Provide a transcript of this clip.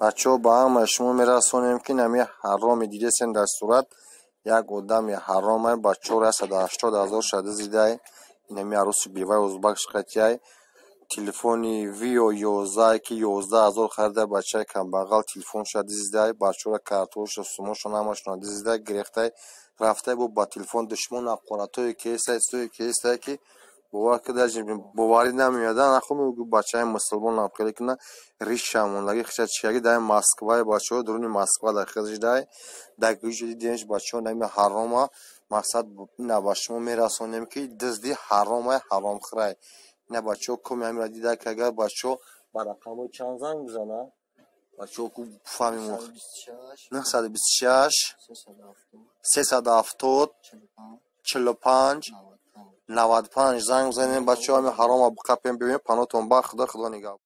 бачаҳо ба ҳама шумо мерасонем ки нами ҳароми дидесен дар сурат як одами ҳаромай бачаҳоро саду ҳаштод ҳазор шада зидай инами арӯси беваи узбакш қатяй телефони вио ёздаҳ ки ёздаҳ ҳазор харида бачаи камбағал телефон шада зидай бачаҳоро картоша сумошон ҳамашон ада зидай гирехтай рафтай бо ба телефон душмон ақоратое кесай сои кесай ки бовар кардаш боварӣ намеояда нахумгу бачаи мусулмон намхеликна ришамондаги хичачикаги дай москваи бачаҳо дуруни москва дахиждай дагӯшади денш бачаҳо нами ҳарома. Мақсад ина ба шумо мерасонем ки дизди ҳаромай ҳаромхӯрай ина бачаҳо куми ҳамира дида ки агар бачаҳо ба рақамҳои чанд занг бизананд бачаҳо ку фаҳмимо нҳсаду бисту шаш сесаду ҳафтод чилу панҷ навад панҷ занг бизанем бачаҳо ҳами ҳарома қапем бибинем панотон ба худо худо нигаҳбон